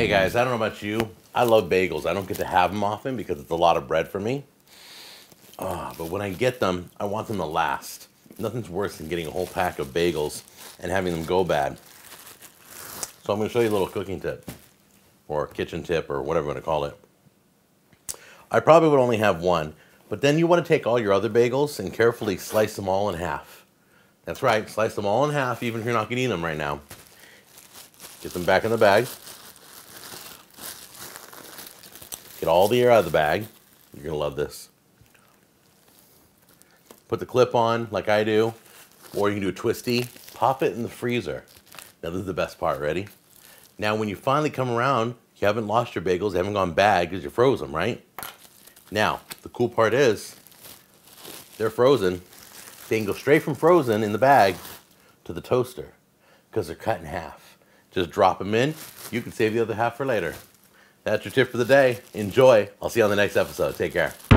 Hey guys, I don't know about you. I love bagels. I don't get to have them often because it's a lot of bread for me. Uh, but when I get them, I want them to last. Nothing's worse than getting a whole pack of bagels and having them go bad. So I'm going to show you a little cooking tip or kitchen tip or whatever you want to call it. I probably would only have one, but then you want to take all your other bagels and carefully slice them all in half. That's right, slice them all in half even if you're not to eat them right now. Get them back in the bag. Get all the air out of the bag. You're to love this. Put the clip on like I do, or you can do a twisty. Pop it in the freezer. Now this is the best part, ready? Now when you finally come around, you haven't lost your bagels, they haven't gone bad because you froze them, right? Now, the cool part is, they're frozen. They can go straight from frozen in the bag to the toaster because they're cut in half. Just drop them in. You can save the other half for later. That's your tip for the day. Enjoy. I'll see you on the next episode. Take care.